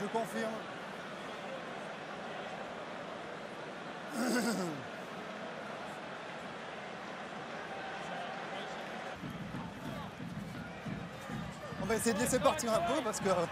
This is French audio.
Je confirme. On va essayer de laisser partir un peu parce que euh,